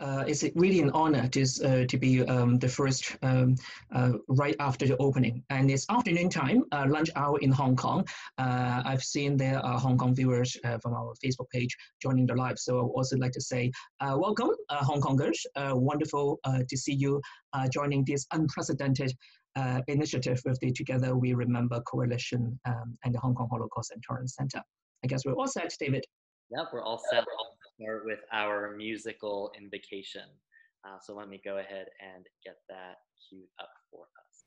Uh, it's really an honor to, uh, to be um, the first um, uh, right after the opening. And it's afternoon time, uh, lunch hour in Hong Kong. Uh, I've seen there are Hong Kong viewers uh, from our Facebook page joining the live. So I would also like to say welcome, Hong Kongers. wonderful to see you joining this unprecedented initiative with the Together We Remember Coalition um, and the Hong Kong Holocaust and Tolerance Center. I guess we're all set, David. Yep, we're all set start with our musical invocation. Uh, so let me go ahead and get that queued up for us.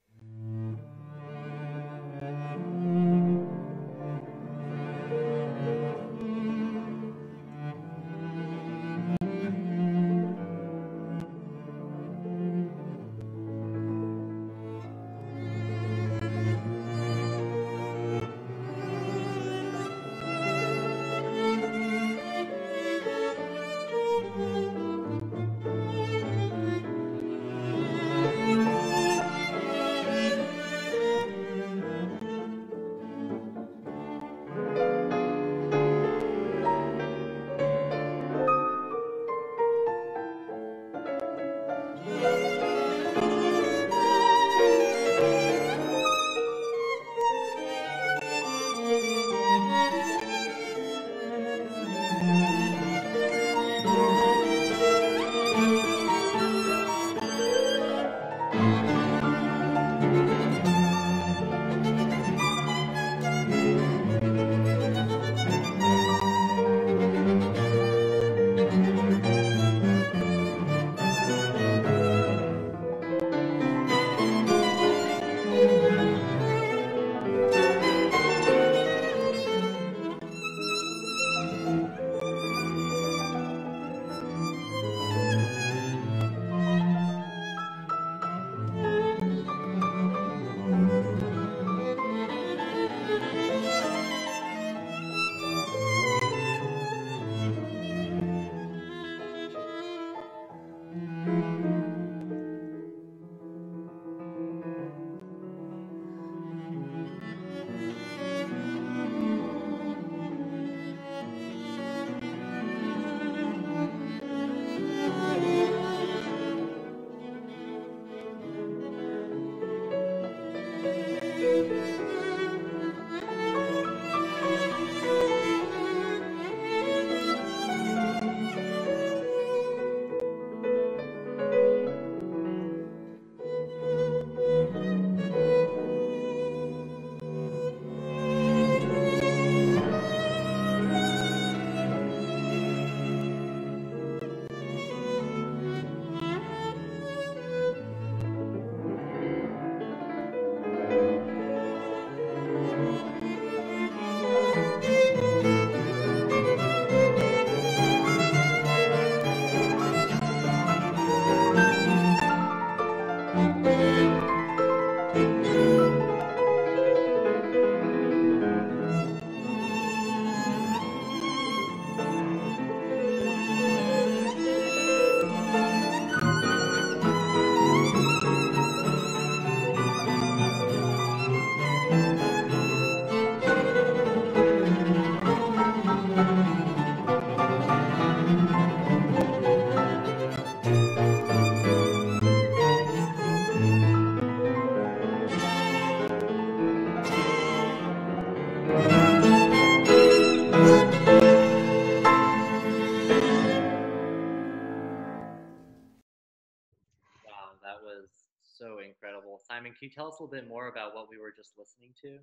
You tell us a little bit more about what we were just listening to?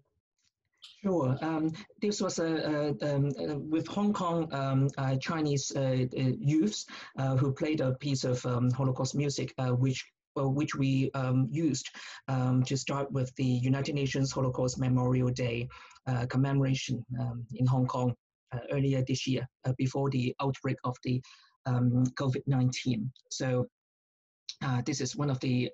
Sure. Um, this was a, um, with Hong Kong um, uh, Chinese uh, uh youths uh, who played a piece of um, Holocaust music, uh, which which we um, used um, to start with the United Nations Holocaust Memorial Day commemoration in Hong Kong earlier this year, before the outbreak of the COVID-19. So this is one of the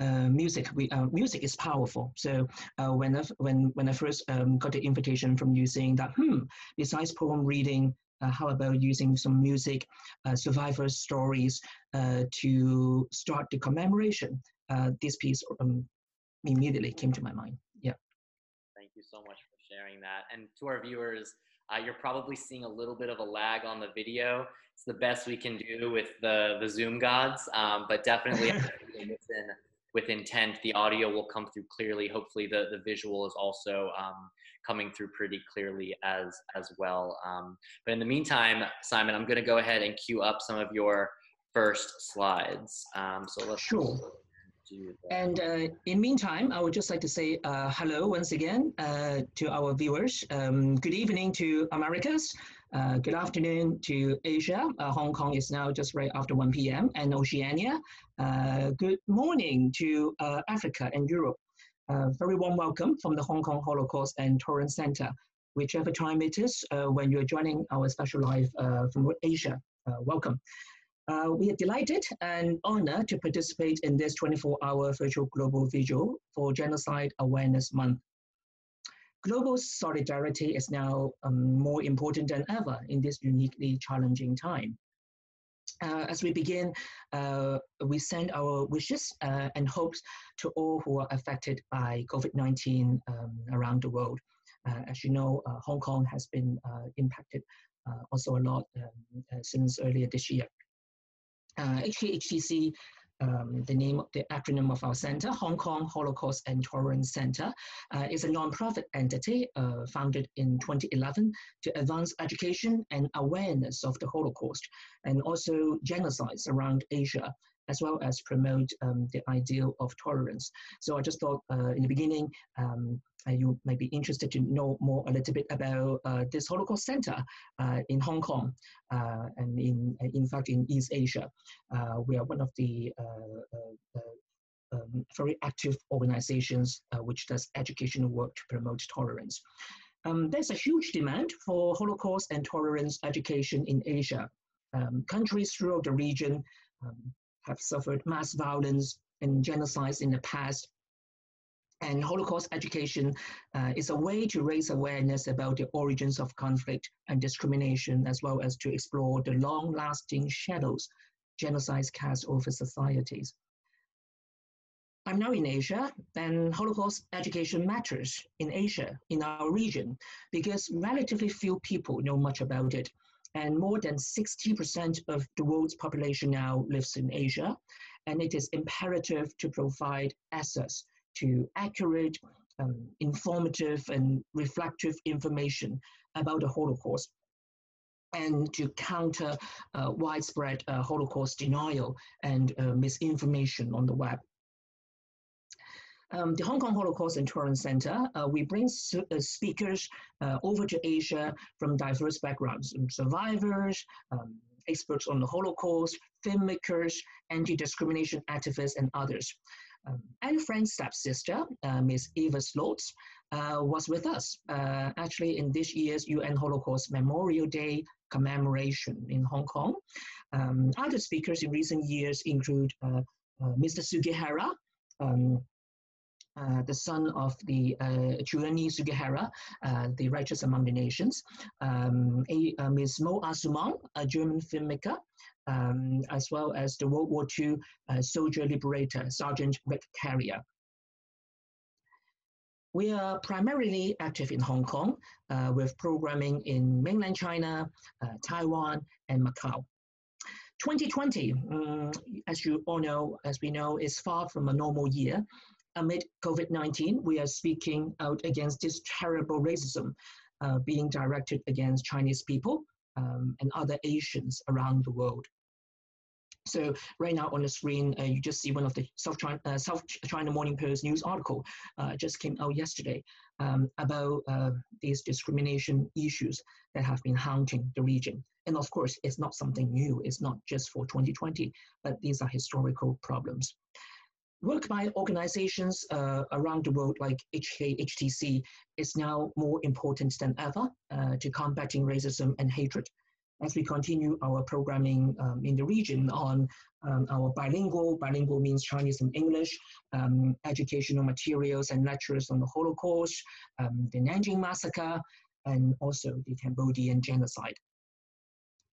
uh, music, we, uh, music is powerful. So uh, when, I, when, when I first um, got the invitation from you saying that, hmm, besides poem reading, uh, how about using some music, uh, survivor stories to start the commemoration? this piece um, immediately came to my mind. Yeah. Thank you so much for sharing that. And to our viewers, Uh, you're probably seeing a little bit of a lag on the video. It's the best we can do with the, the Zoom gods, um, but definitely within, with intent, the audio will come through clearly. Hopefully the, the visual is also um, coming through pretty clearly as, as well. Um, but in the meantime, Simon, I'm gonna go ahead and queue up some of your first slides. Um, so let's sure. And uh, in meantime, I would just like to say uh, hello once again uh, to our viewers. Um, good evening to Americas. Uh, good afternoon to Asia. Uh, Hong Kong is now just right after 1 p.m. and Oceania. Uh, good morning to Africa and Europe. very warm welcome from the Hong Kong Holocaust and Tolerance Center, whichever time it is when you're joining our special live from Asia. welcome. Uh, we are delighted and honored to participate in this 24-hour virtual global vigil for Genocide Awareness Month. Global solidarity is now um, more important than ever in this uniquely challenging time. Uh, as we begin, uh, we send our wishes uh, and hopes to all who are affected by COVID-19 um, around the world. Uh, as you know, uh, Hong Kong has been impacted also a lot um, since earlier this year. HKHTC, uh, um, the name, of the acronym of our center, Hong Kong Holocaust and Tolerance Center, uh, is a nonprofit entity uh, founded in 2011 to advance education and awareness of the Holocaust and also genocides around Asia as well as promote um, the ideal of tolerance. So I just thought uh, in the beginning, um, uh, you might be interested to know more a little bit about uh, this Holocaust Center uh, in Hong Kong uh, and in, in fact in East Asia. Uh, we are one of the um, very active organizations which does educational work to promote tolerance. Um, there's a huge demand for Holocaust and tolerance education in Asia. Um, countries throughout the region um, have suffered mass violence and genocides in the past. And Holocaust education uh, is a way to raise awareness about the origins of conflict and discrimination, as well as to explore the long lasting shadows genocides cast over societies. I'm now in Asia, and Holocaust education matters in Asia, in our region, because relatively few people know much about it and more than 60% of the world's population now lives in Asia, and it is imperative to provide access to accurate, um, informative, and reflective information about the Holocaust and to counter uh, widespread uh, Holocaust denial and uh, misinformation on the web. Um, the Hong Kong Holocaust and Tolerance Center, uh, we bring uh, speakers uh, over to Asia from diverse backgrounds, um, survivors, um, experts on the Holocaust, filmmakers, anti-discrimination activists, and others. Um, Anne Frank's stepsister, uh, Ms. Eva Schloss, uh, was with us, uh, actually in this year's UN Holocaust Memorial Day commemoration in Hong Kong. Um, other speakers in recent years include Mr. Sugihara, um, uh, the son of the uh, Chiune Sugihara, uh, the righteous among the nations, um, uh, Ms. Mo Asumang, a German filmmaker, um, as well as the World War II uh, soldier liberator, Sergeant Rick Carrier. We are primarily active in Hong Kong uh, with programming in mainland China, Taiwan, and Macau. 2020, um, as you all know, as we know, is far from a normal year amid COVID 19, we are speaking out against this terrible racism uh, being directed against Chinese people um, and other Asians around the world. So right now on the screen, uh, you just see one of the South China, uh, South China Morning Post news article uh, just came out yesterday um, about uh, these discrimination issues that have been haunting the region. And of course, it's not something new. It's not just for 2020, but these are historical problems. Work by organizations uh, around the world like HKHTC is now more important than ever uh, to combating racism and hatred. As we continue our programming um, in the region on um, our bilingual, bilingual means Chinese and English, um, educational materials and lectures on the Holocaust, um, the Nanjing Massacre, and also the Cambodian genocide.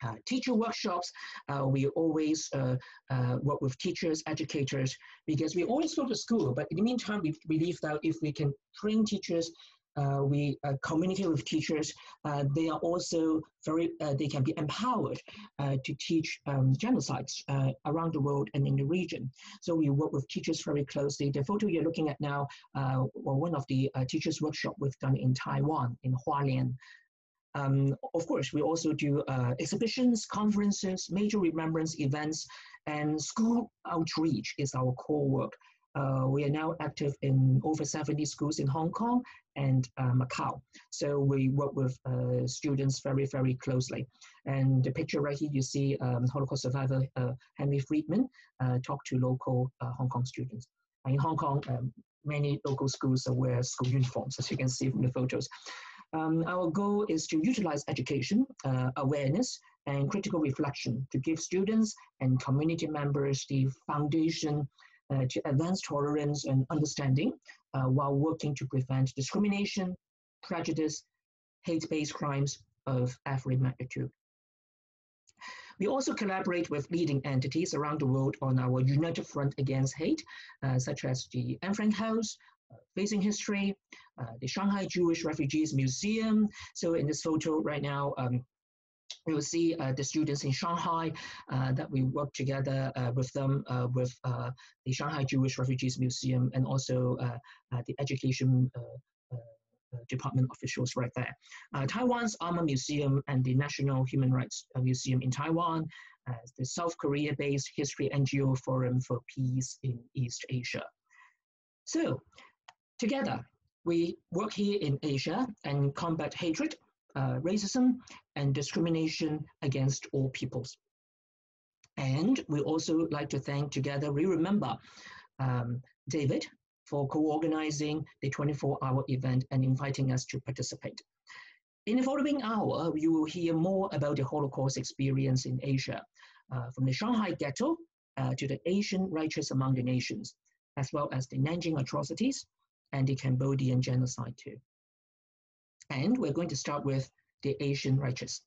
Uh, teacher workshops, uh, we always uh, uh, work with teachers, educators, because we always go to school, but in the meantime, we believe that if we can train teachers uh, we uh, communicate with teachers. They are also very, they can be empowered to teach um, genocides around the world and in the region. So we work with teachers very closely. The photo you're looking at now, well, one of the teachers workshop we've done in Taiwan, in Hualien. Um, of course, we also do exhibitions, conferences, major remembrance events, and school outreach is our core work. Uh, we are now active in over 70 schools in Hong Kong and uh, Macau. So we work with uh, students very, very closely. And the picture right here, you see um, Holocaust survivor uh, Henry Friedman uh, talk to local uh, Hong Kong students. In Hong Kong, um, many local schools wear school uniforms, as you can see from the photos. Um, our goal is to utilize education, awareness, and critical reflection to give students and community members the foundation uh, to advance tolerance and understanding uh, while working to prevent discrimination, prejudice, hate-based crimes of every magnitude. We also collaborate with leading entities around the world on our United Front Against Hate, uh, such as the Anne Frank House, uh, Facing History, uh, the Shanghai Jewish Refugees Museum. So in this photo right now, um, you will see uh, the students in Shanghai uh, that we work together uh, with them uh, with uh, the Shanghai Jewish Refugees Museum and also the education department officials right there. Taiwan's Armor Museum and the National Human Rights Museum in Taiwan, the South Korea-based History NGO Forum for Peace in East Asia. So together, we work here in Asia and combat hatred, uh, racism and discrimination against all peoples. And we also like to thank together, we remember um, David for co-organizing the 24-hour event and inviting us to participate. In the following hour, you will hear more about the Holocaust experience in Asia, uh, from the Shanghai ghetto uh, to the Asian righteous among the nations, as well as the Nanjing atrocities and the Cambodian genocide too. And we're going to start with the Asian righteous.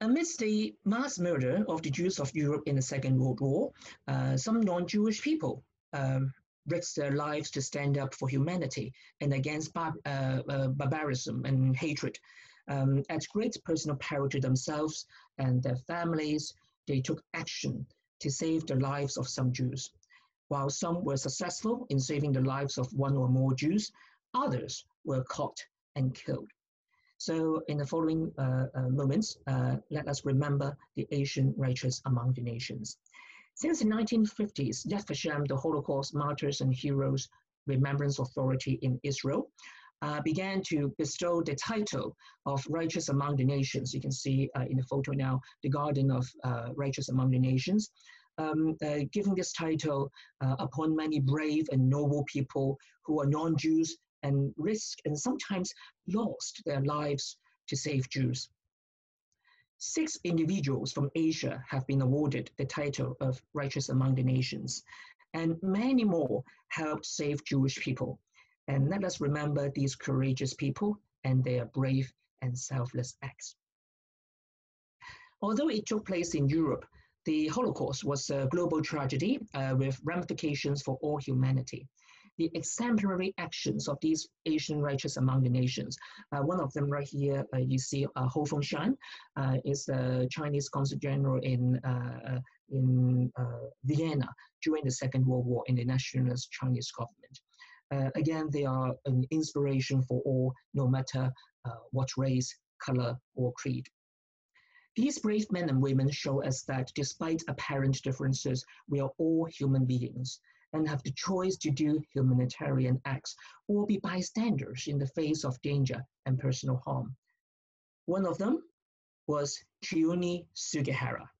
Amidst the mass murder of the Jews of Europe in the Second World War, uh, some non-Jewish people um, risked their lives to stand up for humanity and against bar uh, uh, barbarism and hatred. Um, at great personal peril to themselves and their families, they took action to save the lives of some Jews. While some were successful in saving the lives of one or more Jews, others were caught and killed. So in the following uh, uh, moments, uh, let us remember the Asian righteous among the nations. Since the 1950s, Yad Vashem, the Holocaust Martyrs and Heroes Remembrance Authority in Israel, uh, began to bestow the title of Righteous Among the Nations. You can see uh, in the photo now the Garden of uh, Righteous Among the Nations, um, uh, giving this title uh, upon many brave and noble people who are non-Jews and risk and sometimes lost their lives to save Jews. Six individuals from Asia have been awarded the title of Righteous Among the Nations, and many more helped save Jewish people. And let us remember these courageous people and their brave and selfless acts. Although it took place in Europe, the Holocaust was a global tragedy uh, with ramifications for all humanity. The exemplary actions of these Asian righteous among the nations. Uh, one of them right here, uh, you see uh, Ho Fengshan uh, is the Chinese consul general in, uh, in Vienna during the Second World War in the nationalist Chinese government. Uh, again, they are an inspiration for all, no matter uh, what race, color, or creed. These brave men and women show us that despite apparent differences, we are all human beings and have the choice to do humanitarian acts or be bystanders in the face of danger and personal harm. One of them was Chiune Sugihara.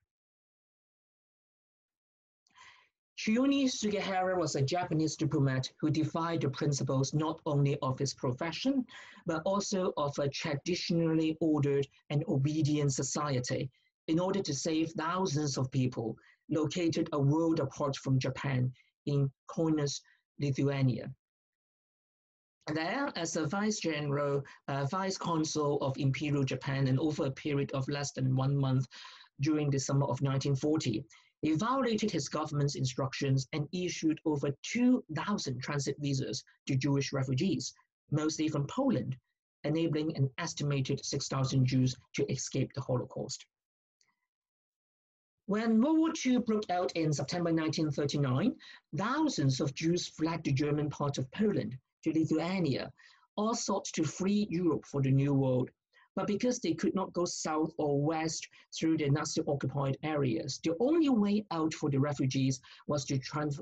Chiune Sugihara was a Japanese diplomat who defied the principles not only of his profession, but also of a traditionally ordered and obedient society in order to save thousands of people located a world apart from Japan in Kaunas, Lithuania. There, as a vice general, uh, vice consul of Imperial Japan, and over a period of less than one month during the summer of 1940, He violated his government's instructions and issued over 2,000 transit visas to Jewish refugees, mostly from Poland, enabling an estimated 6,000 Jews to escape the Holocaust. When World War II broke out in September 1939, thousands of Jews fled the German part of Poland to Lithuania, all sought to flee Europe for the New World. But because they could not go south or west through the Nazi-occupied areas, the only way out for the refugees was to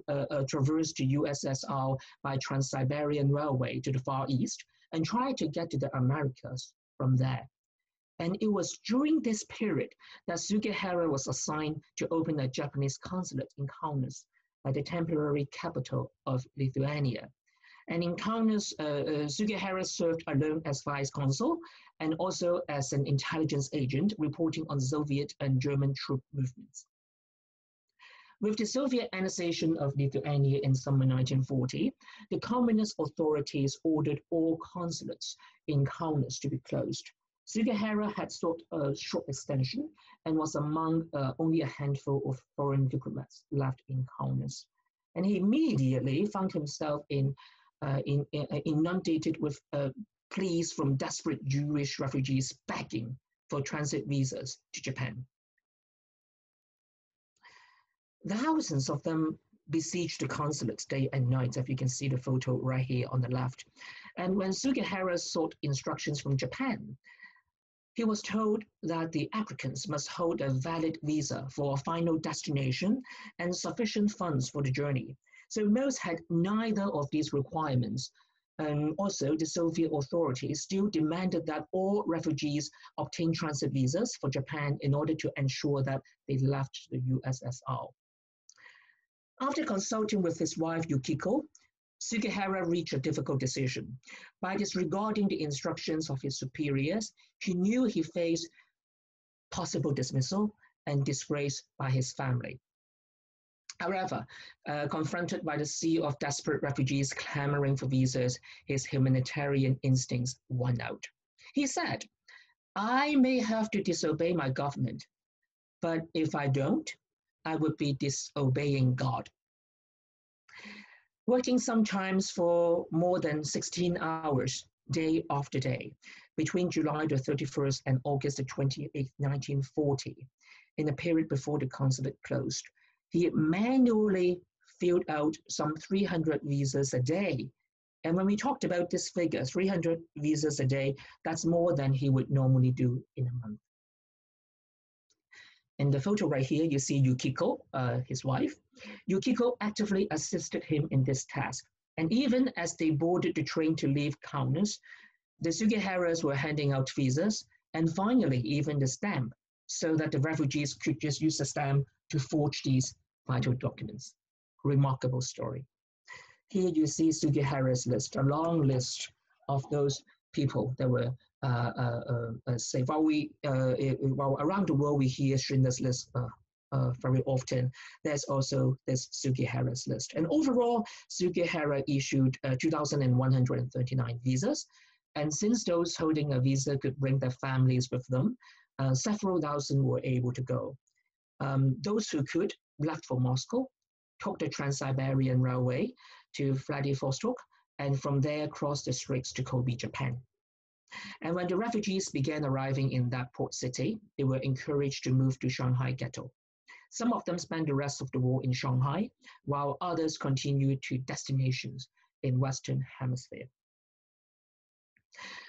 uh, uh, traverse the USSR by Trans-Siberian Railway to the Far East and try to get to the Americas from there. And it was during this period that Sugihara was assigned to open a Japanese consulate in Kaunas, the temporary capital of Lithuania. And in Kaunas, uh, uh, Sugihara served alone as vice consul and also as an intelligence agent reporting on Soviet and German troop movements. With the Soviet annexation of Lithuania in summer 1940, the communist authorities ordered all consulates in Kaunas to be closed. Sugihara had sought a short extension and was among uh, only a handful of foreign diplomats left in Kaunas. And he immediately found himself in, in, in, uh, inundated with uh, pleas from desperate Jewish refugees begging for transit visas to Japan. Thousands of them besieged the consulate day and night, if you can see the photo right here on the left. And when Sugihara sought instructions from Japan, he was told that the applicants must hold a valid visa for a final destination and sufficient funds for the journey. So most had neither of these requirements. And also, the Soviet authorities still demanded that all refugees obtain transit visas for Japan in order to ensure that they left the USSR. After consulting with his wife Yukiko, Sugihara reached a difficult decision. By disregarding the instructions of his superiors, he knew he faced possible dismissal and disgrace by his family. However, uh, confronted by the sea of desperate refugees clamoring for visas, his humanitarian instincts won out. He said, I may have to disobey my government, but if I don't, I would be disobeying God working sometimes for more than 16 hours day after day between July the 31st and August the 28th, 1940, in the period before the consulate closed. He manually filled out some 300 visas a day. And when we talked about this figure, 300 visas a day, that's more than he would normally do in a month. In the photo right here, you see Yukiko, uh, his wife. Yukiko actively assisted him in this task. And even as they boarded the train to leave Kaunas, the Sugiharas were handing out visas and finally even the stamp so that the refugees could just use the stamp to forge these vital documents. Remarkable story. Here you see Sugihara's list, a long list of those people that were uh, uh, uh, say while we while around the world we hear Schindler's List uh, very often, there's also this Sugihara's list. And overall, Sugihara issued uh, 2,139 visas. And since those holding a visa could bring their families with them, uh, several thousand were able to go. Um, those who could left for Moscow, took the Trans-Siberian Railway to Vladivostok, and from there crossed the straits to Kobe, Japan. And when the refugees began arriving in that port city, they were encouraged to move to Shanghai ghetto. Some of them spent the rest of the war in Shanghai, while others continued to destinations in Western Hemisphere.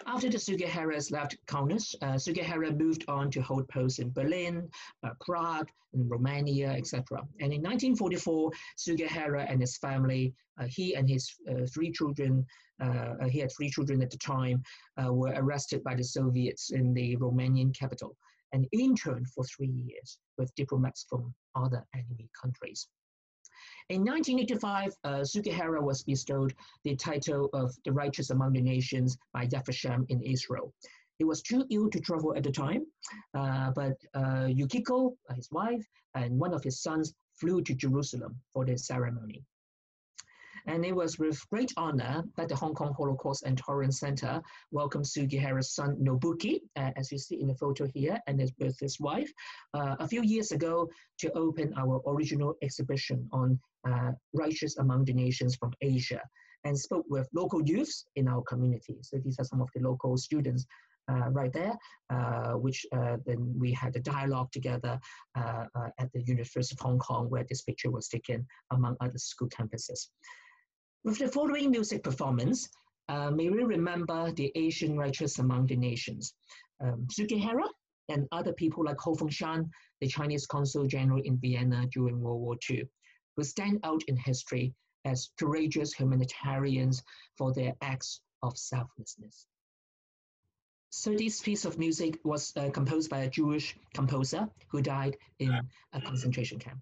After the Sugiharas left Kaunas, uh, Sugihara moved on to hold posts in Berlin, uh, Prague, and Romania, etc. And in 1944, Sugihara and his family, uh, he and his uh, three children, uh, uh, he had three children at the time, were arrested by the Soviets in the Romanian capital and interned for three years with diplomats from other enemy countries. In 1985, uh, Sugihara was bestowed the title of the Righteous Among the Nations by Yad in Israel. He was too ill to travel at the time, uh, but uh, Yukiko, his wife, and one of his sons flew to Jerusalem for the ceremony. And it was with great honor that the Hong Kong Holocaust and Tolerance Center welcomed Sugihara's son Nobuki, uh, as you see in the photo here, and his, with his wife, uh, a few years ago to open our original exhibition on uh, righteous among the nations from Asia and spoke with local youths in our community. So these are some of the local students uh, right there, uh, which uh, then we had a dialogue together uh, uh, at the University of Hong Kong where this picture was taken among other school campuses. With the following music performance, uh, may we remember the Asian righteous among the nations. Um, Sugihara and other people like Ho Fengshan, the Chinese consul general in Vienna during World War II, who stand out in history as courageous humanitarians for their acts of selflessness. So this piece of music was uh, composed by a Jewish composer who died in a concentration camp.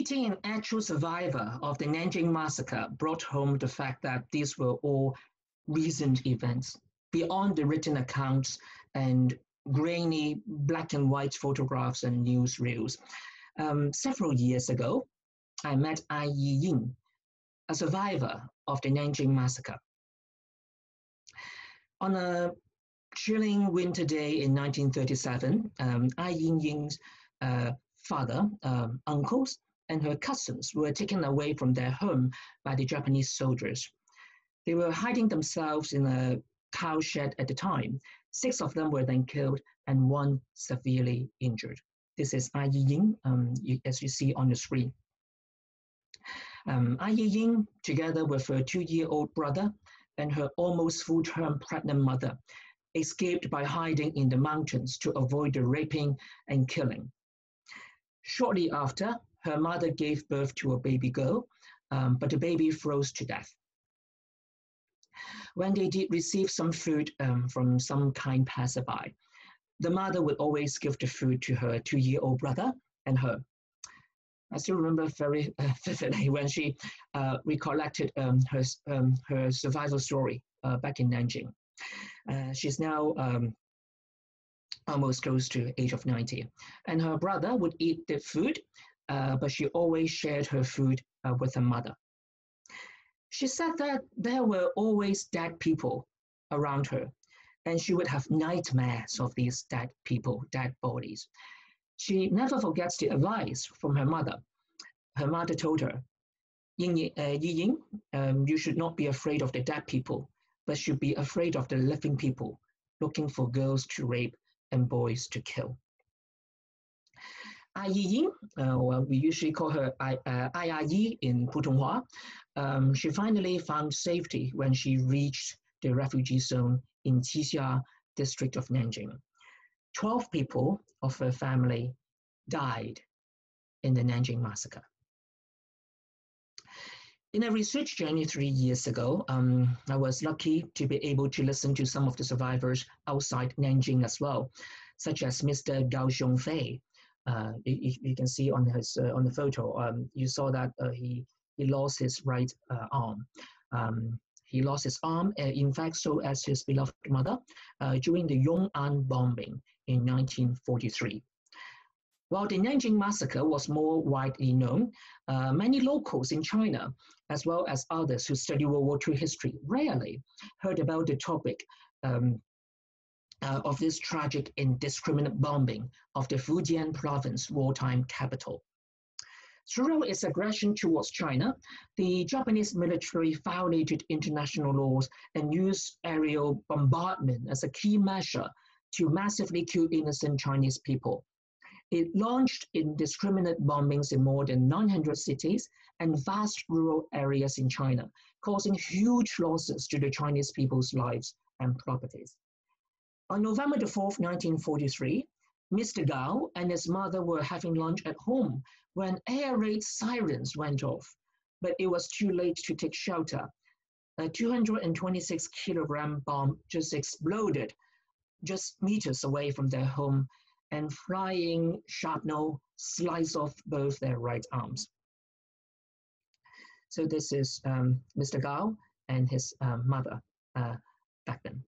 Meeting an actual survivor of the Nanjing massacre brought home the fact that these were all recent events beyond the written accounts and grainy black and white photographs and newsreels. Um, several years ago, I met Ai Yiying, a survivor of the Nanjing massacre. On a chilling winter day in 1937, um, Ai Yiying's uh, father, um, uncles, and her cousins were taken away from their home by the Japanese soldiers. They were hiding themselves in a cow shed at the time. Six of them were then killed and one severely injured. This is Ai Yiying, um, as you see on the screen. Um, Ai Yiying, together with her two-year-old brother and her almost full-term pregnant mother, escaped by hiding in the mountains to avoid the raping and killing. Shortly after, her mother gave birth to a baby girl, um, but the baby froze to death. When they did receive some food um, from some kind passerby, the mother would always give the food to her two-year-old brother and her. I still remember very vividly when she uh, recollected um, her, um, her survival story uh, back in Nanjing. Uh, she's now um, almost close to age of 90. And her brother would eat the food, uh, but she always shared her food uh, with her mother. She said that there were always dead people around her, and she would have nightmares of these dead people, dead bodies. She never forgets the advice from her mother. Her mother told her, Ying, uh, Ying um, you should not be afraid of the dead people, but should be afraid of the living people, looking for girls to rape and boys to kill. Yiying, uh, well, we usually call her Ai, uh, in Putonghua. Um, she finally found safety when she reached the refugee zone in Qixia district of Nanjing. 12 people of her family died in the Nanjing massacre. In a research journey three years ago, um, I was lucky to be able to listen to some of the survivors outside Nanjing as well, such as Mr. Gao Xiongfei. Uh, you, you, can see on his uh, on the photo, um, you saw that uh, he he lost his right uh, arm. Um, he lost his arm, uh, in fact, so as his beloved mother, uh, during the Yong'an bombing in 1943. While the Nanjing massacre was more widely known, many locals in China, as well as others who study World War II history, rarely heard about the topic um, uh, of this tragic indiscriminate bombing of the Fujian province wartime capital. Throughout its aggression towards China, the Japanese military violated international laws and used aerial bombardment as a key measure to massively kill innocent Chinese people. It launched indiscriminate bombings in more than 900 cities and vast rural areas in China, causing huge losses to the Chinese people's lives and properties. On November the 4th, 1943, Mr. Gao and his mother were having lunch at home when air raid sirens went off, but it was too late to take shelter. A 226 kilogram bomb just exploded just meters away from their home and flying shrapnel slice off both their right arms. So this is um, Mr. Gao and his uh, mother uh, back then.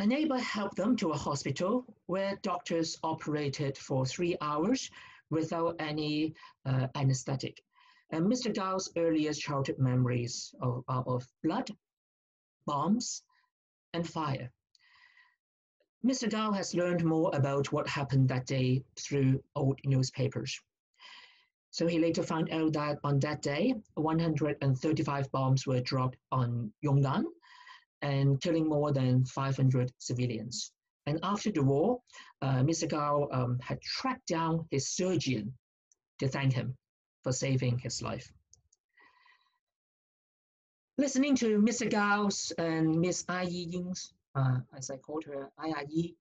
A neighbor helped them to a hospital where doctors operated for three hours without any uh, anesthetic. And Mr. Gao's earliest childhood memories of, of blood, bombs, and fire Mr. Gao has learned more about what happened that day through old newspapers. So he later found out that on that day, 135 bombs were dropped on Yong'an and killing more than 500 civilians. And after the war, uh, Mr. Gao um, had tracked down his surgeon to thank him for saving his life. Listening to Mr. Gao's and Miss Ai Yiying's uh, as I called her, Ayayi,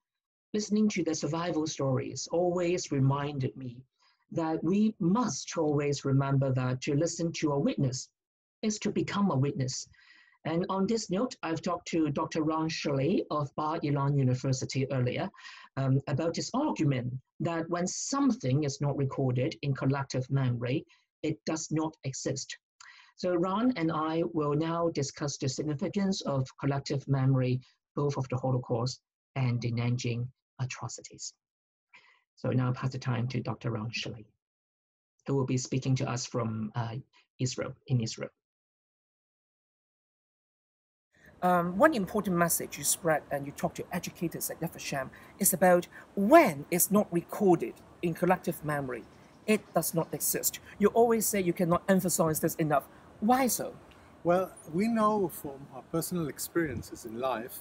listening to the survival stories always reminded me that we must always remember that to listen to a witness is to become a witness. And on this note, I've talked to Dr. Ron Shirley of Bar Ilan University earlier um, about his argument that when something is not recorded in collective memory, it does not exist. So Ron and I will now discuss the significance of collective memory, both of the Holocaust and the Nanjing atrocities. So now I pass the time to Dr. Ron Shilley, who will be speaking to us from uh, Israel, in Israel. Um, one important message you spread and you talk to educators at Yad Vashem is about when it's not recorded in collective memory, it does not exist. You always say you cannot emphasize this enough. Why so? Well, we know from our personal experiences in life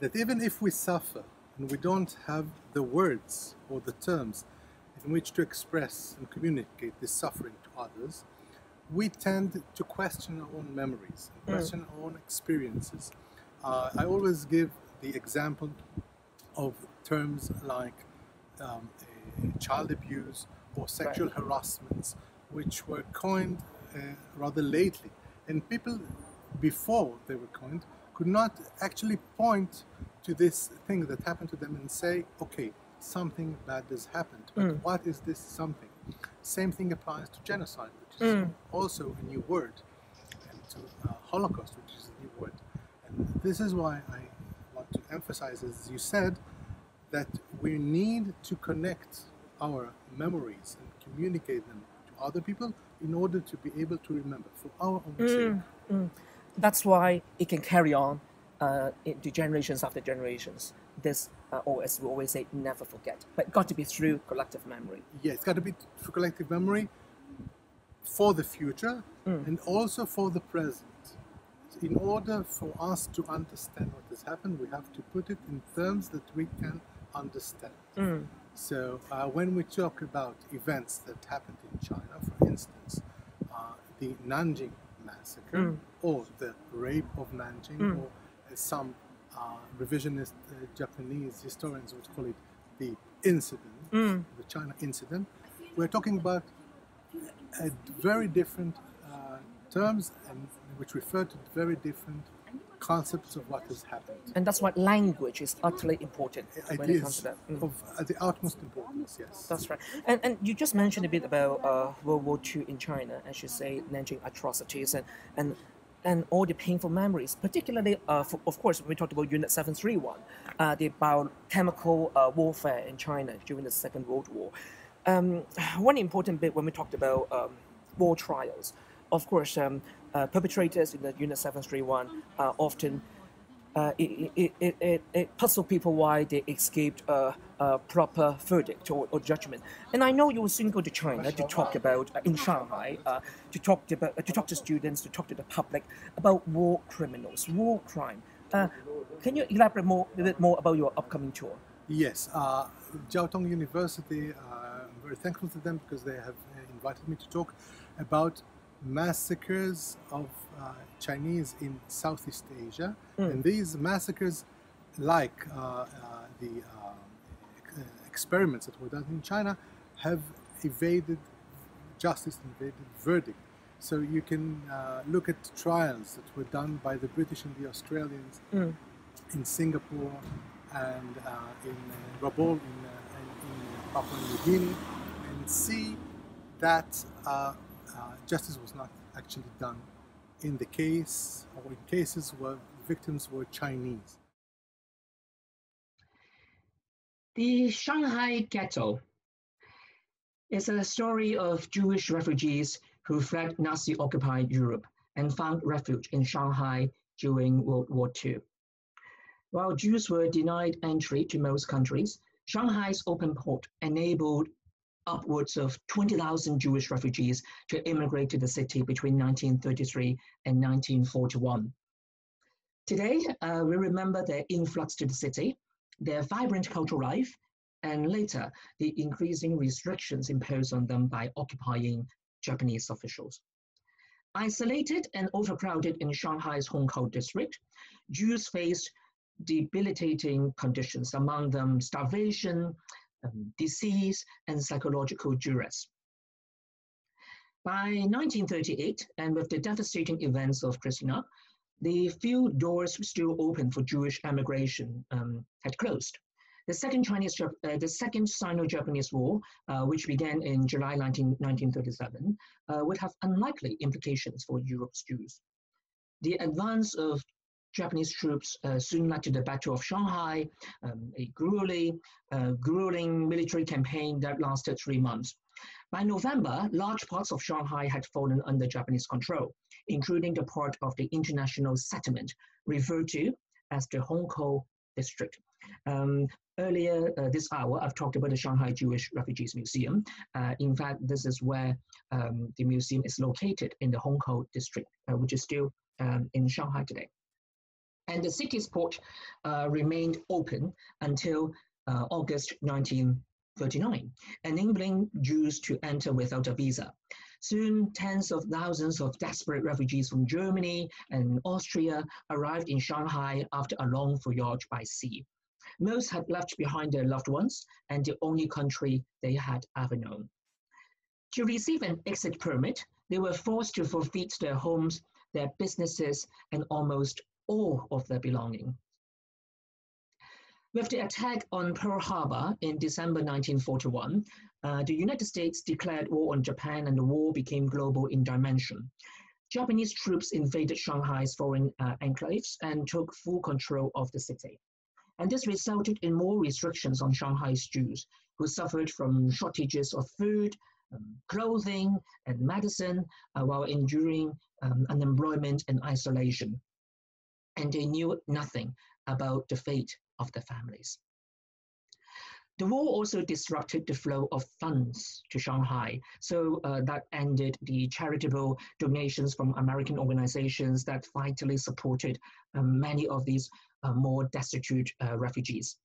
that even if we suffer and we don't have the words or the terms in which to express and communicate this suffering to others, we tend to question our own memories, mm. question mm. our own experiences. Uh, I always give the example of terms like um, child abuse or sexual right. harassments, which were coined uh, rather lately. And people before they were coined could not actually point to this thing that happened to them and say, okay, something bad has happened. But mm. what is this something? Same thing applies to genocide, mm. also a new word, and to uh, Holocaust, which is a new word. And this is why I want to emphasize, as you said, that we need to connect our memories and communicate them to other people in order to be able to remember for our own mm. sake. Mm. That's why it can carry on uh, into generations after generations. This, uh, or as we always say, never forget. But it got to be through collective memory. Yeah, it's got to be through collective memory for the future mm. and also for the present. In order for us to understand what has happened, we have to put it in terms that we can understand. Mm. So uh, when we talk about events that happened in China, for instance, uh, the Nanjing massacre mm. or the rape of Nanjing mm. or some uh, revisionist uh, Japanese historians would call it the incident, mm. the China incident. We're talking about very different uh, terms and which refer to very different concepts of what has happened. And that's why language is utterly important it when it comes to that. Mm. Of uh, the utmost importance, yes. That's right. And, and you just mentioned a bit about uh, World War II in China, as you say, Nanjing atrocities and, and and all the painful memories, particularly, uh, for, of course, when we talked about Unit 731, uh, the biochemical uh, warfare in China during the Second World War. Um, one important bit when we talked about um, war trials, of course, um, uh, perpetrators in the Unit 731 uh, often uh, it, it, it, it, puzzled people why they escaped a, a proper verdict or, or, judgment. And I know you will soon go to China to talk about, uh, in Shanghai, uh, to, talk to, uh, to talk to students, to talk to the public about war criminals, war crime. Uh, can you elaborate more, a bit more about your upcoming tour? Yes, uh, Jiao Tong University, very thankful to them because they have invited me to talk about massacres of uh, Chinese in Southeast Asia, mm. and these massacres, like uh, uh, the uh, experiments that were done in China, have evaded justice and evaded verdict. So you can uh, look at trials that were done by the British and the Australians mm. in Singapore and in Rabaul in, in, Papua New Guinea, see that uh, uh, justice was not actually done in the case or in cases where victims were Chinese. The Shanghai Ghetto is a story of Jewish refugees who fled Nazi occupied Europe and found refuge in Shanghai during World War II. While Jews were denied entry to most countries, Shanghai's open port enabled upwards of 20,000 Jewish refugees to immigrate to the city between 1933 and 1941. Today, uh, we remember their influx to the city, their vibrant cultural life, and later, the increasing restrictions imposed on them by occupying Japanese officials. Isolated and overcrowded in Shanghai's Hongkou district, Jews faced debilitating conditions, among them starvation, um, disease, and psychological duress. By 1938, and with the devastating events of Kristallnacht, the few doors still open for Jewish emigration um, had closed. The second Chinese, uh, the second Sino-Japanese War, uh, which began in July 19, 1937, uh, would have unlikely implications for Europe's Jews. The advance of Japanese troops uh, soon led to the Battle of Shanghai, um, a grueling, grueling military campaign that lasted three months. By November, large parts of Shanghai had fallen under Japanese control, including the part of the international settlement referred to as the Hongkou district. Um, earlier uh, this hour, I've talked about the Shanghai Jewish Refugees Museum. Uh, in fact, this is where um, the museum is located in the Hongkou district, uh, which is still um, in Shanghai today. And the city's port uh, remained open until uh, August 1939, enabling Jews to enter without a visa. Soon, tens of thousands of desperate refugees from Germany and Austria arrived in Shanghai after a long voyage by sea. Most had left behind their loved ones and the only country they had ever known. To receive an exit permit, they were forced to forfeit their homes, their businesses, and almost all of their belongings. With the attack on Pearl Harbor in December 1941, uh, the United States declared war on Japan and the war became global in dimension. Japanese troops invaded Shanghai's foreign uh, enclaves and took full control of the city. And this resulted in more restrictions on Shanghai's Jews, who suffered from shortages of food, um, clothing, and medicine uh, while enduring um, unemployment and isolation. And they knew nothing about the fate of their families. The war also disrupted the flow of funds to Shanghai. So uh, that ended the charitable donations from American organizations that vitally supported um, many of these uh, more destitute uh, refugees.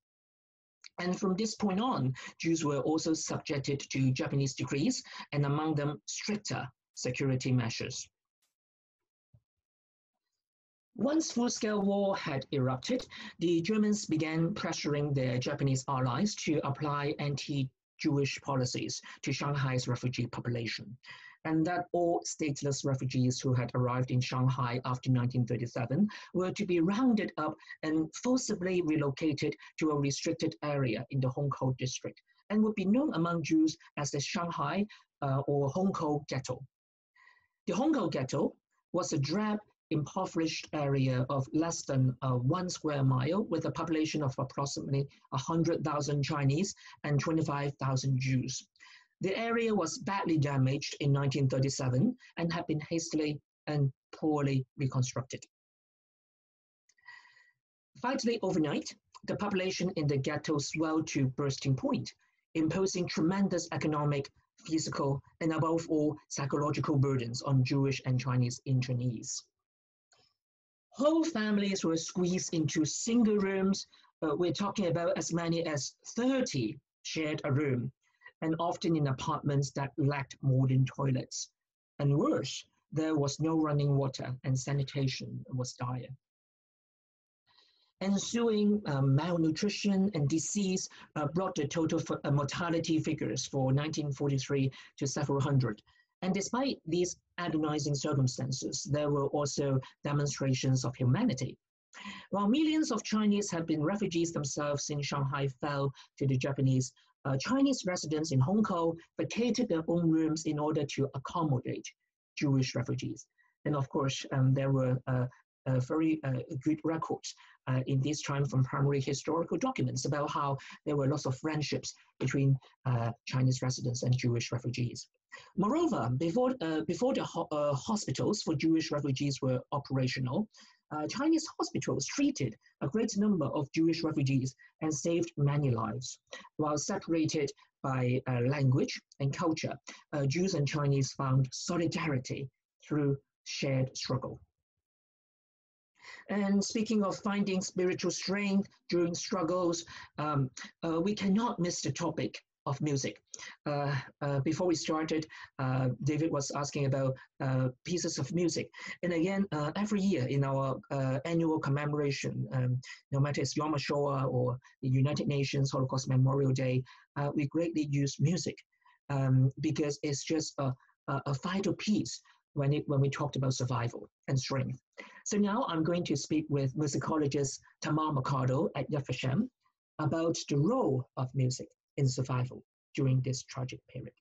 And from this point on, Jews were also subjected to Japanese decrees, and among them, stricter security measures. Once full-scale war had erupted, the Germans began pressuring their Japanese allies to apply anti-Jewish policies to Shanghai's refugee population and that all stateless refugees who had arrived in Shanghai after 1937 were to be rounded up and forcibly relocated to a restricted area in the Hongkou district and would be known among Jews as the Shanghai uh, or Hongkou ghetto. The Hongkou ghetto was a drab, impoverished area of less than uh, one square mile with a population of approximately 100,000 Chinese and 25,000 Jews. The area was badly damaged in 1937 and had been hastily and poorly reconstructed. Finally, overnight, the population in the ghetto swelled to bursting point, imposing tremendous economic, physical, and above all, psychological burdens on Jewish and Chinese internees. Whole families were squeezed into single rooms. Uh, we're talking about as many as 30 shared a room, and often in apartments that lacked modern toilets. And worse, there was no running water and sanitation was dire. Ensuing um, malnutrition and disease uh, brought the total uh, mortality figures for 1943 to several hundred. And despite these agonizing circumstances, there were also demonstrations of humanity. While millions of Chinese have been refugees themselves since Shanghai fell to the Japanese, uh, Chinese residents in Hongkou vacated their own rooms in order to accommodate Jewish refugees. And of course, um, there were uh, uh, very good records uh, in this time from primary historical documents about how there were lots of friendships between uh, Chinese residents and Jewish refugees. Moreover, before, before the ho hospitals for Jewish refugees were operational, uh, Chinese hospitals treated a great number of Jewish refugees and saved many lives. While separated by uh, language and culture, uh, Jews and Chinese found solidarity through shared struggle. And speaking of finding spiritual strength during struggles, um, uh, we cannot miss the topic of music. Uh, uh, before we started, uh, David was asking about uh, pieces of music. And again, uh, every year in our uh, annual commemoration, um, no matter it's Yom HaShoah or the United Nations Holocaust Memorial Day, we greatly use music um, because it's just a, a, a vital piece when, it, when we talked about survival and strength. So now I'm going to speak with musicologist Tamar Mercado at Yad about the role of music in survival during this tragic period.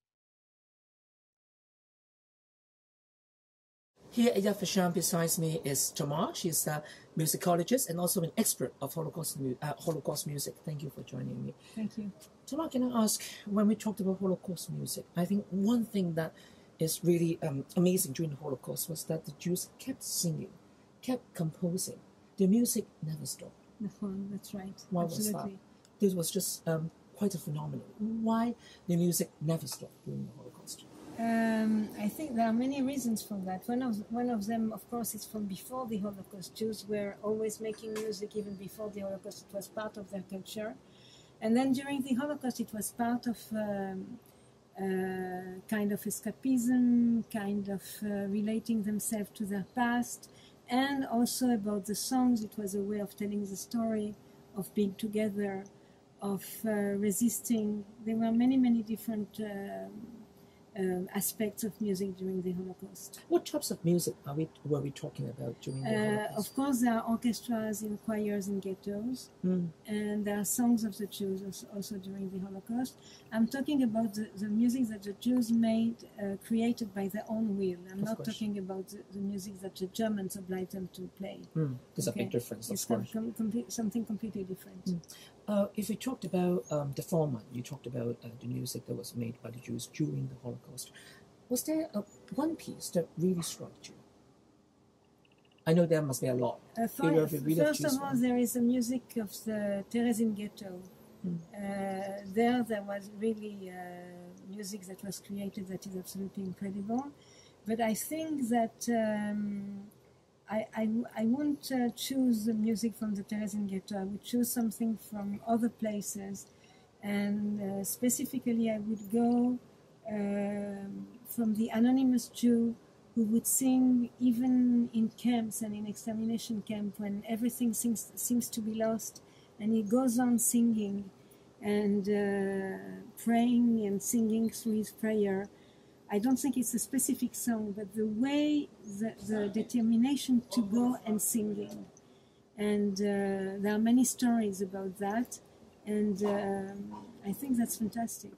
Here at Yad Vashem besides me is Tamar. She's a musicologist and also an expert of Holocaust, uh, Holocaust music. Thank you for joining me. Thank you. Tamar, can I ask, when we talked about Holocaust music, I think one thing that is really um, amazing during the Holocaust was that the Jews kept singing, kept composing. The music never stopped. That's right. Why Absolutely. was that? This was just um, quite a phenomenon. Why the music never stopped during the Holocaust? Um, I think there are many reasons for that. One of one of them, of course, is from before the Holocaust. Jews were always making music even before the Holocaust. It was part of their culture, and then during the Holocaust, it was part of um, uh, kind of escapism, kind of uh, relating themselves to their past, and also about the songs. It was a way of telling the story, of being together, of uh, resisting. There were many, many different. um um, aspects of music during the Holocaust. What types of music are we were we talking about during the Uh, Holocaust? of course, there are orchestras in choirs in ghettos, Mm. and there are songs of the Jews also, also during the Holocaust. I'm talking about the, the music that the Jews made, uh, created by their own will. I'm Of not course. talking about the, the music that the Germans obliged them to play. Mm. There's a big difference, of It's com- course. com- complete, something completely different. Mm. Uh, if we talked about um, the former, you talked about uh, the music that was made by the Jews during the Holocaust. Was there uh, one piece that really struck you? I know there must be a lot. Uh, If you have to fi- really first of all, one. there is the music of the Terezin Ghetto. Hmm. Uh, there, there was really uh, music that was created that is absolutely incredible. But I think that um, I, I, I won't uh, choose the music from the Terezin Ghetto. I would choose something from other places. And uh, specifically, I would go um, from the anonymous Jew who would sing even in camps and in extermination camp when everything seems, seems to be lost. And he goes on singing and uh, praying and singing through his prayer. I don't think it's a specific song, but the way, the, the determination to go and singing. And uh, there are many stories about that. And um, I think that's fantastic.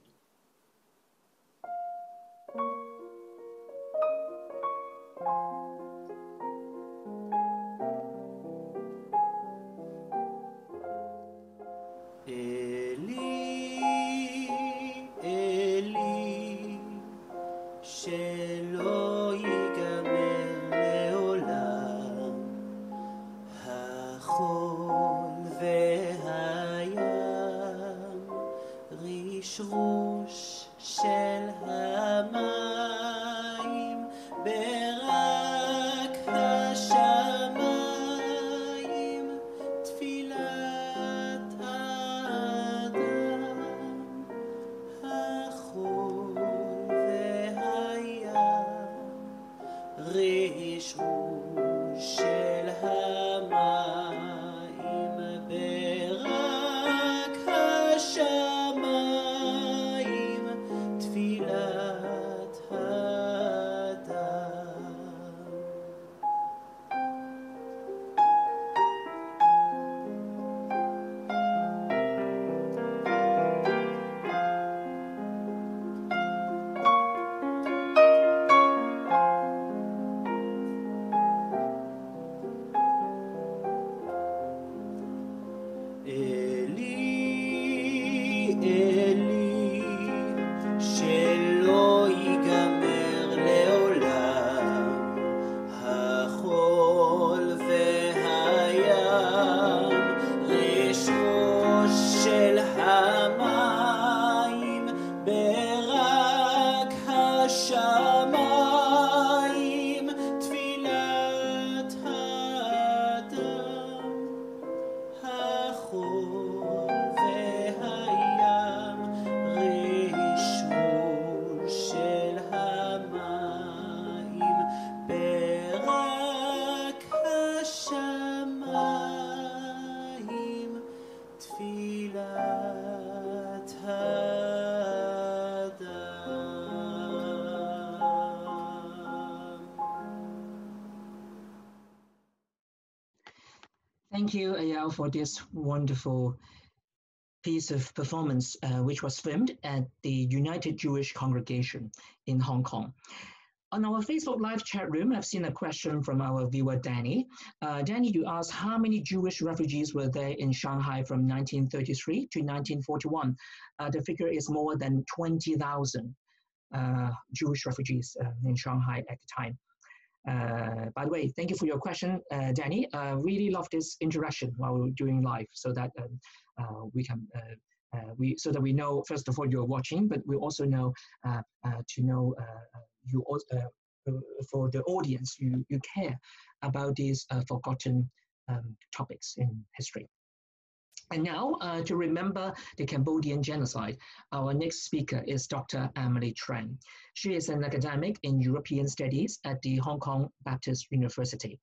You, Ayal, for this wonderful piece of performance uh, which was filmed at the United Jewish Congregation in Hong Kong. On our Facebook live chat room, I've seen a question from our viewer Danny. Uh, Danny, you asked how many Jewish refugees were there in Shanghai from 1933 to 1941. Uh, the figure is more than 20,000 uh, Jewish refugees uh, in Shanghai at the time. Uh, by the way, thank you for your question, uh, Danny. Uh, really love this interaction while we're doing live, so that um, uh, we can uh, uh, we so that we know first of all you're watching, but we also know to know you also, for the audience you you care about these forgotten um, topics in history. And now, uh, to remember the Cambodian genocide, our next speaker is Dr. Emily Tran. She is an academic in European Studies at the Hong Kong Baptist University.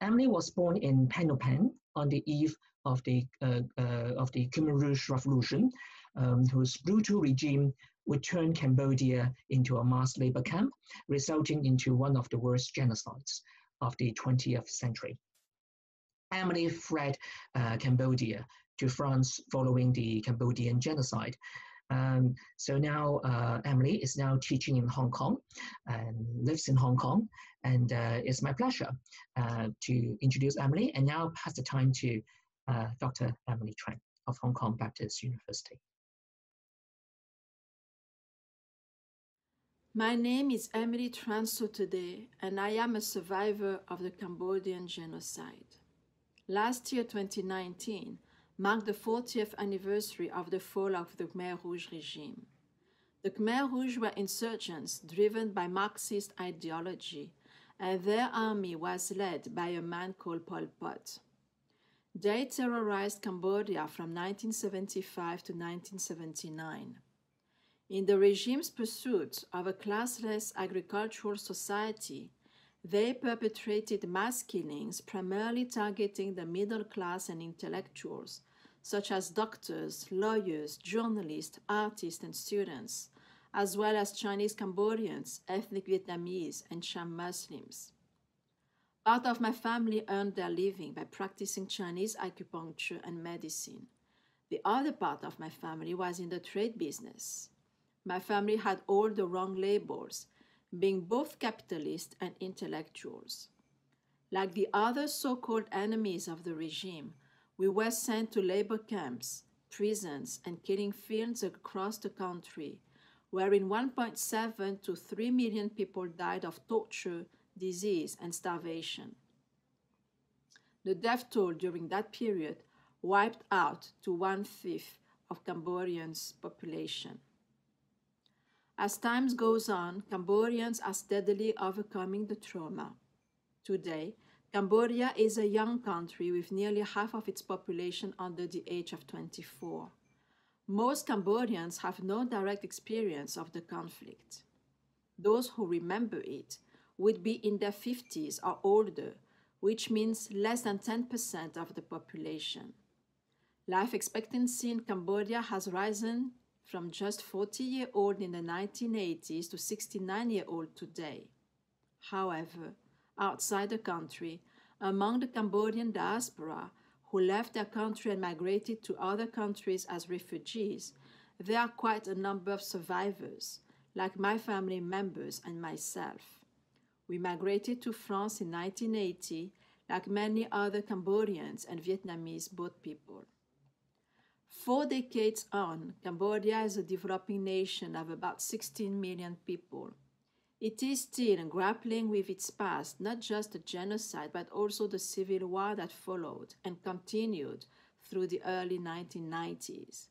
Emily was born in Phnom Penh on the eve of the, uh, uh, of the Khmer Rouge Revolution, um, whose brutal regime would turn Cambodia into a mass labor camp, resulting into one of the worst genocides of the 20th century. Emily fled uh, Cambodia to France following the Cambodian genocide. Um, so now uh, Emily is now teaching in Hong Kong and lives in Hong Kong. And uh, it's my pleasure uh, to introduce Emily and now pass the time to uh, Dr. Emily Tran of Hong Kong Baptist University. My name is Emily Tran Sotode, and I am a survivor of the Cambodian genocide. Last year, 2019, marked the 40th anniversary of the fall of the Khmer Rouge regime. The Khmer Rouge were insurgents driven by Marxist ideology, and their army was led by a man called Pol Pot. They terrorized Cambodia from 1975 to 1979. In the regime's pursuit of a classless agricultural society, they perpetrated mass killings primarily targeting the middle class and intellectuals, such as doctors, lawyers, journalists, artists, and students, as well as Chinese Cambodians, ethnic Vietnamese, and Cham Muslims. Part of my family earned their living by practicing Chinese acupuncture and medicine. The other part of my family was in the trade business. My family had all the wrong labels, being both capitalist and intellectuals. Like the other so called enemies of the regime, we were sent to labor camps, prisons, and killing fields across the country, wherein 1.7 to 3 million people died of torture, disease, and starvation. The death toll during that period wiped out to one fifth of Cambodians' population. As time goes on, Cambodians are steadily overcoming the trauma. Today, Cambodia is a young country with nearly half of its population under the age of 24. Most Cambodians have no direct experience of the conflict. Those who remember it would be in their 50s or older, which means less than 10% of the population. Life expectancy in Cambodia has risen from just 40 year old in the 1980s to 69 year old today. However, outside the country, among the Cambodian diaspora who left their country and migrated to other countries as refugees, there are quite a number of survivors, like my family members and myself. We migrated to France in 1980, like many other Cambodians and Vietnamese boat people. Four decades on, Cambodia is a developing nation of about 16 million people. It is still grappling with its past, not just the genocide, but also the civil war that followed and continued through the early 1990s.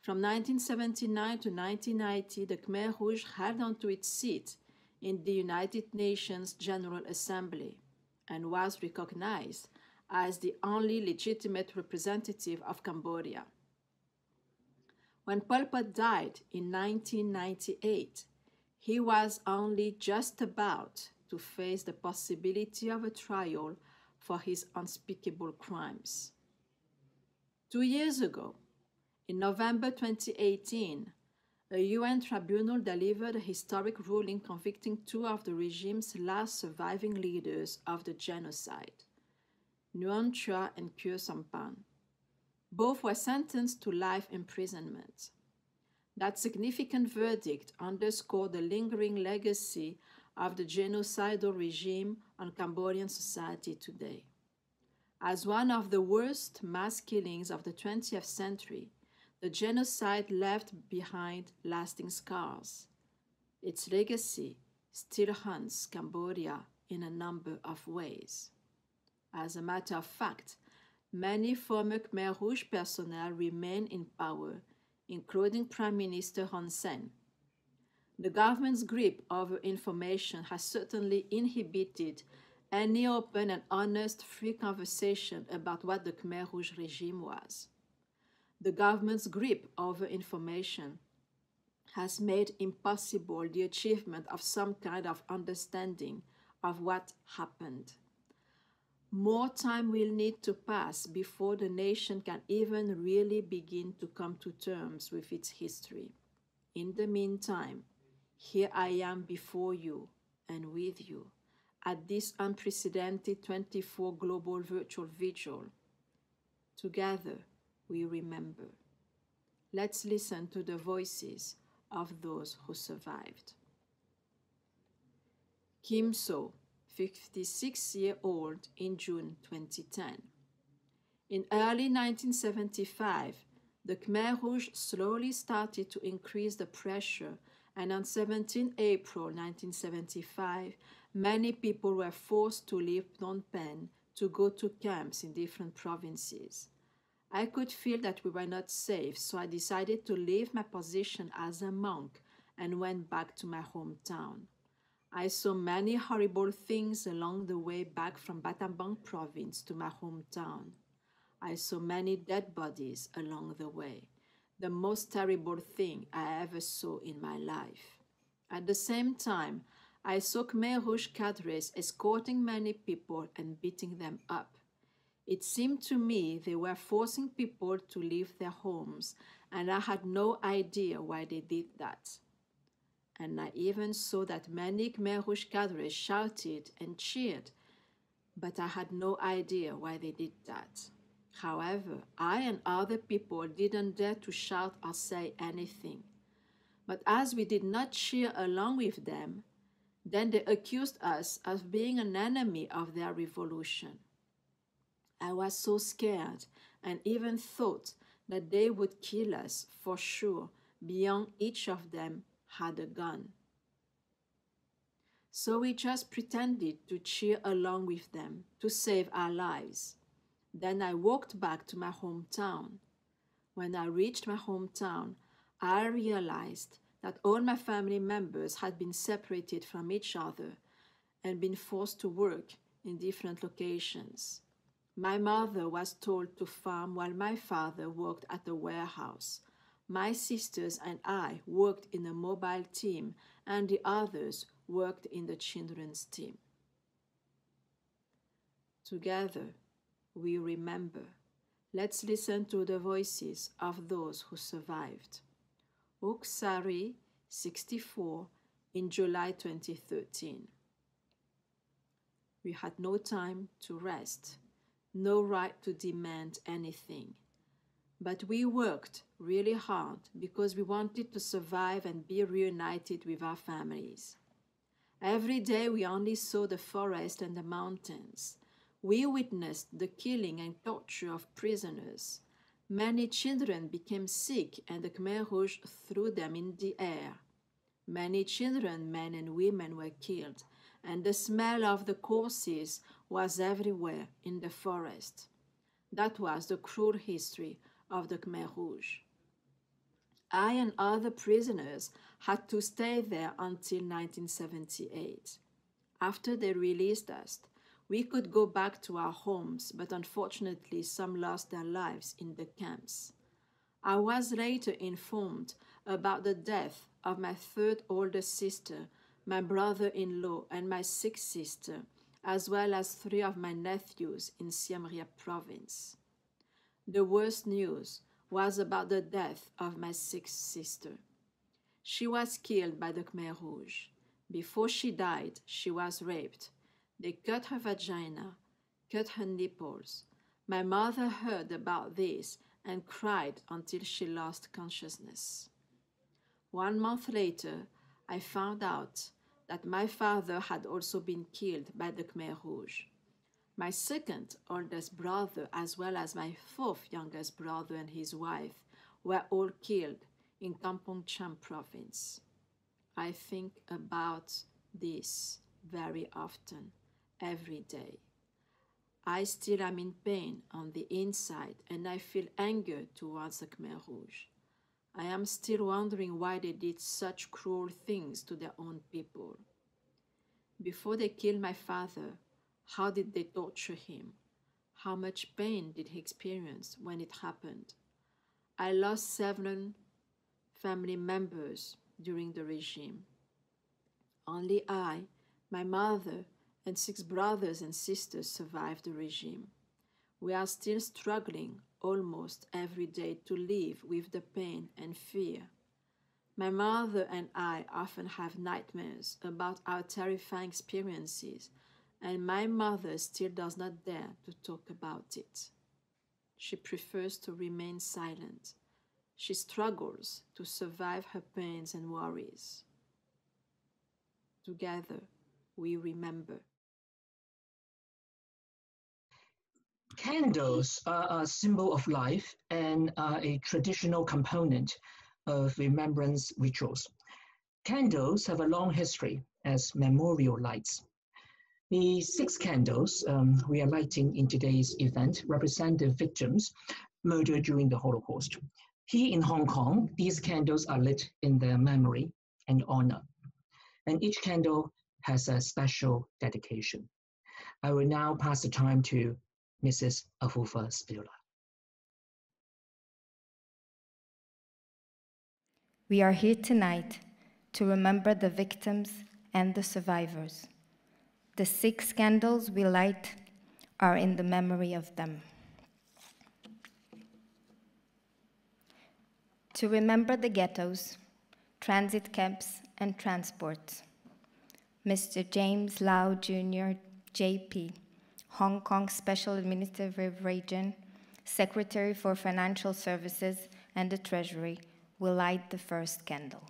From 1979 to 1990, the Khmer Rouge held onto its seat in the United Nations General Assembly and was recognized as the only legitimate representative of Cambodia. When Pol Pot died in 1998, he was only just about to face the possibility of a trial for his unspeakable crimes. Two years ago, in November 2018, a UN tribunal delivered a historic ruling convicting two of the regime's last surviving leaders of the genocide, Nuon Chea and Khieu Samphan. Both were sentenced to life imprisonment. That significant verdict underscored the lingering legacy of the genocidal regime on Cambodian society today. As one of the worst mass killings of the 20th century, the genocide left behind lasting scars. Its legacy still haunts Cambodia in a number of ways. As a matter of fact, many former Khmer Rouge personnel remain in power, including Prime Minister Hun Sen. The government's grip over information has certainly inhibited any open and honest free conversation about what the Khmer Rouge regime was. The government's grip over information has made impossible the achievement of some kind of understanding of what happened. More time will need to pass before the nation can even really begin to come to terms with its history. In the meantime, here I am before you and with you at this unprecedented 24 global virtual vigil. Together, we remember. Let's listen to the voices of those who survived. Kim So, 56 year old in June 2010. In early 1975, the Khmer Rouge slowly started to increase the pressure, and on 17 April 1975, many people were forced to leave Phnom Penh to go to camps in different provinces. I could feel that we were not safe, so I decided to leave my position as a monk and went back to my hometown. I saw many horrible things along the way back from Battambang province to my hometown. I saw many dead bodies along the way, the most terrible thing I ever saw in my life. At the same time, I saw Khmer Rouge cadres escorting many people and beating them up. It seemed to me they were forcing people to leave their homes, and I had no idea why they did that. And I even saw that many Khmer Rouge cadres shouted and cheered, but I had no idea why they did that. However, I and other people didn't dare to shout or say anything. But as we did not cheer along with them, then they accused us of being an enemy of their revolution. I was so scared and even thought that they would kill us for sure, beyond each of them had a gun. So we just pretended to cheer along with them to save our lives. Then I walked back to my hometown. When I reached my hometown, I realized that all my family members had been separated from each other and been forced to work in different locations. My mother was told to farm while my father worked at a warehouse. My sisters and I worked in a mobile team, and the others worked in the children's team. Together, we remember. Let's listen to the voices of those who survived. Oksari, 64, in July 2013. We had no time to rest, no right to demand anything. But we worked really hard because we wanted to survive and be reunited with our families. Every day we only saw the forest and the mountains. We witnessed the killing and torture of prisoners. Many children became sick and the Khmer Rouge threw them in the air. Many children, men and women were killed, and the smell of the corpses was everywhere in the forest. That was the cruel history of the Khmer Rouge. I and other prisoners had to stay there until 1978. After they released us, we could go back to our homes, but unfortunately, some lost their lives in the camps. I was later informed about the death of my third older sister, my brother in law, and my sixth sister, as well as three of my nephews in Siem Reap province. The worst news was about the death of my sixth sister. She was killed by the Khmer Rouge. Before she died, she was raped. They cut her vagina, cut her nipples. My mother heard about this and cried until she lost consciousness. One month later, I found out that my father had also been killed by the Khmer Rouge. My second oldest brother, as well as my fourth youngest brother and his wife, were all killed in Kampong Cham province. I think about this very often, every day. I still am in pain on the inside and I feel anger towards the Khmer Rouge. I am still wondering why they did such cruel things to their own people. Before they killed my father, how did they torture him? How much pain did he experience when it happened? I lost seven family members during the regime. Only I, my mother, and six brothers and sisters survived the regime. We are still struggling almost every day to live with the pain and fear. My mother and I often have nightmares about our terrifying experiences, and my mother still does not dare to talk about it. She prefers to remain silent. She struggles to survive her pains and worries. Together, we remember. Candles are a symbol of life and are a traditional component of remembrance rituals. Candles have a long history as memorial lights. The six candles um, we are lighting in today's event represent the victims murdered during the Holocaust. Here in Hong Kong, these candles are lit in their memory and honor. And each candle has a special dedication. I will now pass the time to Mrs. Afufa Spira. We are here tonight to remember the victims and the survivors. The six candles we light are in the memory of them. To remember the ghettos, transit camps, and transports. Mr. James Lau Jr., JP, Hong Kong Special Administrative Region, Secretary for Financial Services and the Treasury, will light the first candle.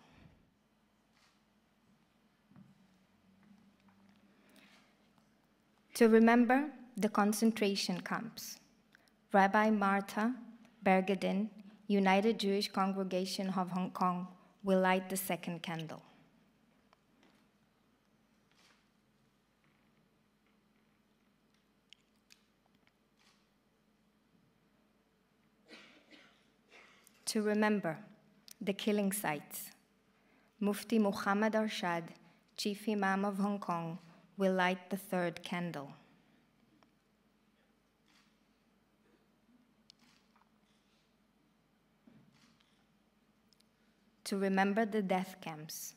To remember the concentration camps, Rabbi Martha Bergadine, United Jewish Congregation of Hong Kong, will light the second candle. To remember the killing sites, Mufti Muhammad Arshad, Chief Imam of Hong Kong, will light the third candle. To remember the death camps,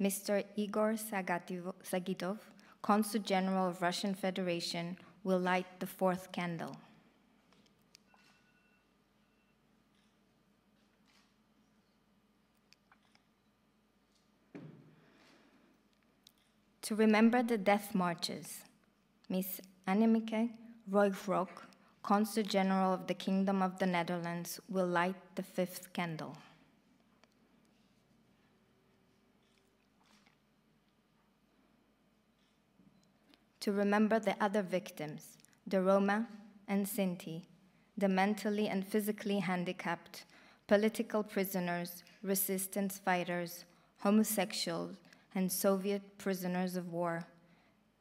Mr. Igor Sagitov, Consul General of Russian Federation, will light the fourth candle. To remember the death marches, Miss Annemieke Ruigrok, Consul General of the Kingdom of the Netherlands, will light the fifth candle. To remember the other victims, the Roma and Sinti, the mentally and physically handicapped, political prisoners, resistance fighters, homosexuals, and Soviet prisoners of war.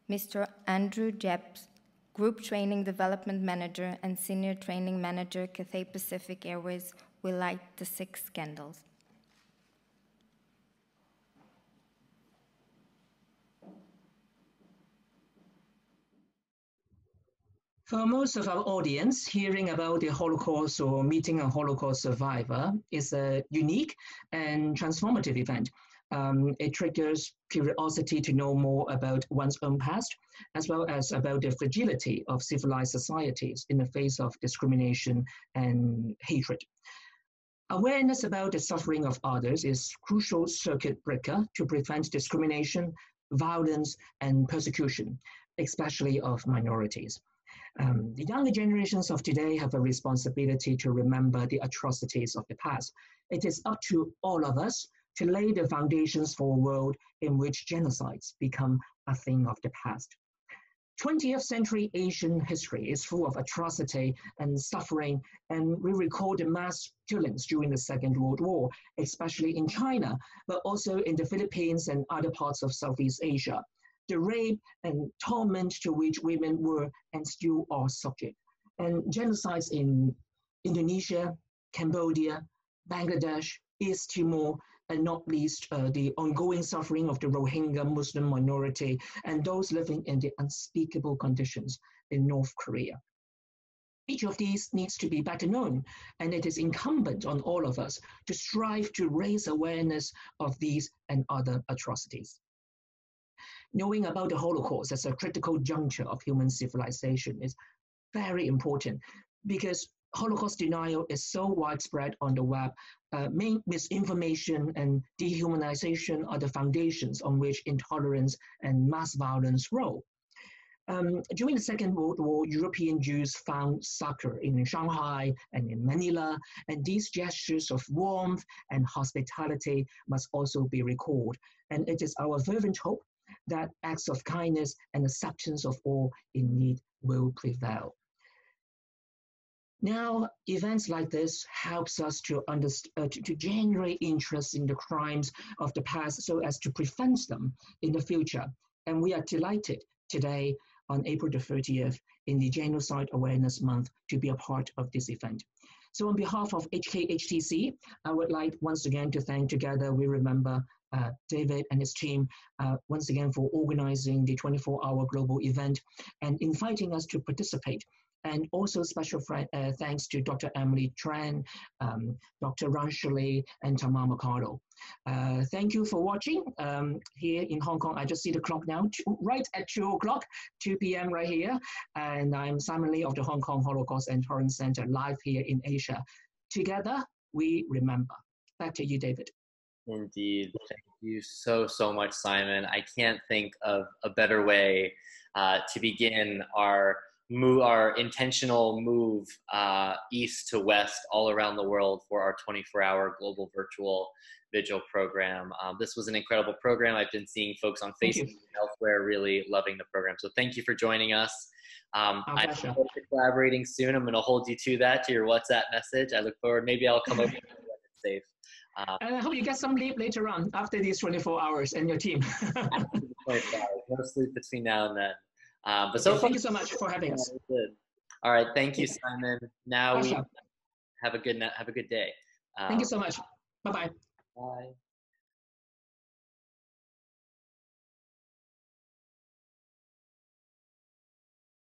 Mr. Andrew Jeps, Group Training Development Manager and Senior Training Manager, Cathay Pacific Airways, will light the six candles. For most of our audience, hearing about the Holocaust or meeting a Holocaust survivor is a unique and transformative event. Um, it triggers curiosity to know more about one's own past, as well as about the fragility of civilized societies in the face of discrimination and hatred. Awareness about the suffering of others is crucial circuit breaker to prevent discrimination, violence, and persecution, especially of minorities. Um, the younger generations of today have a responsibility to remember the atrocities of the past. It is up to all of us to lay the foundations for a world in which genocides become a thing of the past. 20th century Asian history is full of atrocity and suffering, and we recall the mass killings during the Second World War, especially in China, but also in the Philippines and other parts of Southeast Asia. The rape and torment to which women were and still are subject, and genocides in Indonesia, Cambodia, Bangladesh, East Timor, and not least uh, the ongoing suffering of the Rohingya Muslim minority and those living in the unspeakable conditions in North Korea. Each of these needs to be better known, and it is incumbent on all of us to strive to raise awareness of these and other atrocities. Knowing about the Holocaust as a critical juncture of human civilization is very important because Holocaust denial is so widespread on the web. Uh, misinformation and dehumanization are the foundations on which intolerance and mass violence grow. Um, during the Second World War, European Jews found succor in Shanghai and in Manila, and these gestures of warmth and hospitality must also be recalled. And it is our fervent hope that acts of kindness and acceptance of all in need will prevail. Now, events like this helps us to, understand, uh, to, to, generate interest in the crimes of the past so as to prevent them in the future. And we are delighted today on April the 30th in the Genocide Awareness Month to be a part of this event. So on behalf of HKHTC, I would like once again to thank Together We Remember uh, David and his team uh, once again for organizing the 24-hour global event and inviting us to participate and also special uh, thanks to Dr. Emily Tran, um, Dr. Ranshali, and Tamar Mercado. Uh, thank you for watching um, here in Hong Kong. I just see the clock now, two, right at 2 o'clock, 2 p.m. right here. And I'm Simon Lee of the Hong Kong Holocaust and Tolerance Center live here in Asia. Together, we remember. Back to you, David. Indeed. Thank you so, so much, Simon. I can't think of a better way uh, to begin our move our intentional move uh, east to west all around the world for our 24-hour global virtual vigil program. Um, this was an incredible program. I've been seeing folks on Facebook and elsewhere really loving the program. So thank you for joining us. Um, I'm collaborating soon. I'm going to hold you to that, to your WhatsApp message. I look forward. Maybe I'll come over when it's safe. Um, and I hope you get some sleep later on after these 24 hours and your team. no sleep between now and then. Uh, but so okay, thank you so much for having us. All right, thank you, Simon. Now we have a good have a good day. Um, thank you so much. Bye-bye. Bye.